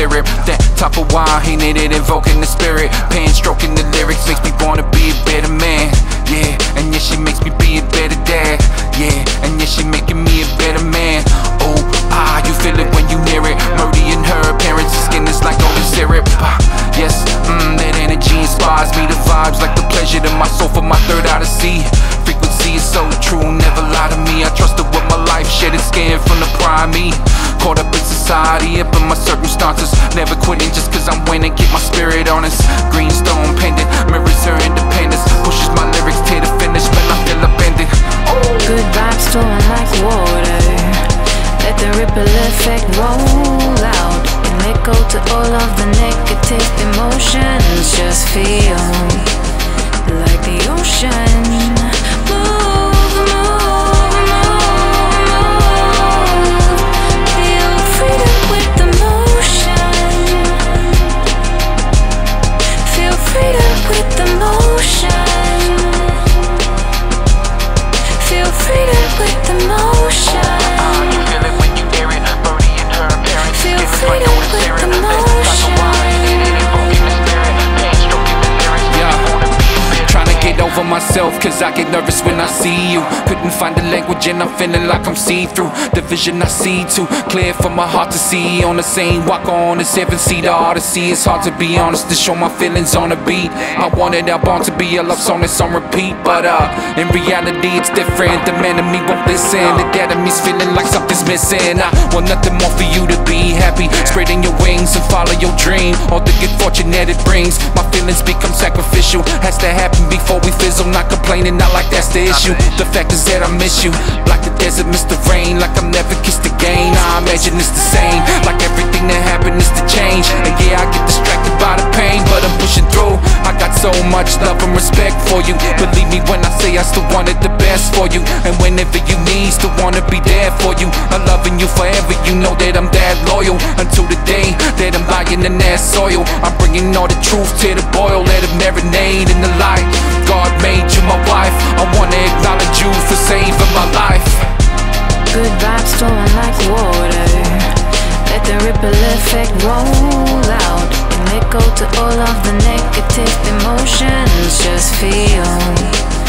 syrup. That type of wine, he needed invoking the spirit? Pen stroking the lyrics makes me wanna be a better man. Yeah, and yeah, she makes me be a better dad. Yeah, and yeah, she making me a better man. Oh, ah, you feel it when you near it. Mauri and her parents' skin is like golden syrup. Ah, yes, mmm, that energy inspires me. The vibes like the pleasure to my soul for my third eye to see. Frequency is so true, never lie to me. I trusted with my life, shedding skin from the prime me. Society, up in my circumstances. Never quitting just cause I'm winning, keep my spirit honest. Greenstone pendant, mirrors her independence. Pushes my lyrics to the finish, when I feel abandoned. Good vibes flowing like water. Let the ripple effect roll out and echo to all of the negative emotions. Just feel over myself, cause I get nervous when I see you. Couldn't find the language and I'm feeling like I'm see through. The vision I see too clear for my heart to see. On the same walk on the seven seat odyssey. It's hard to be honest to show my feelings on a beat. I wanted our bond to be a love song that's on repeat, but uh, in reality it's different. The man in me won't listen. The dad in me's feeling like something's missing. I want nothing more for you to be happy. Spreading your wings and follow your dream. All the good fortune that it brings. My feelings become sacrificial. Has to happen before we fizzle. Not complaining, not like that's the issue. The fact is that I miss you. Like the desert, miss the rain. Like I'm never kissed again. I imagine it's the same. Like everything that happened is to change. And yeah, I get distracted by the pain, but I'm pushing through. I got so much love and respect for you. Believe me when I say I still wanted the best for you. And whenever you need, still wanna be there for you. I'm loving you forever. You know that I'm that loyal until the day that I'm lying in that soil. I'm bringing all the truth to the boil, let it marinate in the light. Let the ripple effect roll out and echo to all of the negative emotions. Just feel